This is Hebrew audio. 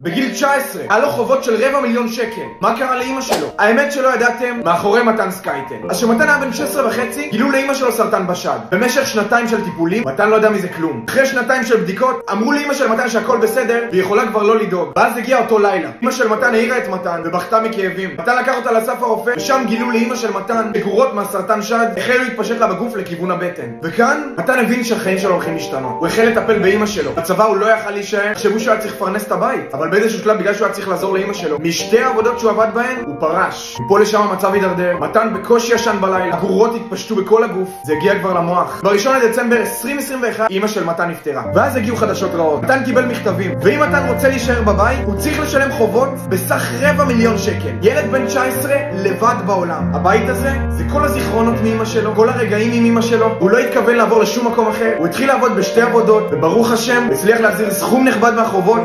בגיל 19, היה לו חובות של רבע מיליון שקל. מה קרה לאימא שלו? האמת שלא ידעתם, מאחורי מתן סקייטל. אז כשמתן היה בן 16 וחצי, גילו לאימא שלו סרטן בשד. במשך שנתיים של טיפולים, מתן לא ידע מזה כלום. אחרי שנתיים של בדיקות, אמרו לאימא של מתן שהכל בסדר, והיא יכולה כבר לא לדאוג. ואז הגיע אותו לילה. אימא של מתן העירה את מתן, ובכתה מכאבים. מתן לקח אותה לאסף הרופא, ושם גילו לאימא של מתן שגרורות מהסרטן שד, החלו להתפשט לה בגוף לכיוון הבטן. וכאן, מתן הבין שהחיים שלו באיזשהו שלב, בגלל שהוא היה צריך לעזור לאימא שלו, משתי העבודות שהוא עבד בהן, הוא פרש. מפה לשם המצב הידרדר, מתן בקושי ישן בלילה, הגורות התפשטו בכל הגוף, זה הגיע כבר למוח. ב-1 לדצמבר 2021, אימא של מתן נפטרה. ואז הגיעו חדשות רעות. מתן קיבל מכתבים, ואם מתן רוצה להישאר בבית, הוא צריך לשלם חובות בסך רבע מיליון שקל. ילד בן 19 לבד בעולם. הבית הזה, זה כל הזיכרונות מאימא שלו, כל הרגעים עם אימא שלו. הוא לא התכוון לעבור לשום מקום אחר, הוא התחיל לעבוד בשתי עבודות, וברוך השם, הצליח להחזיר סכום נכבד מהחובות.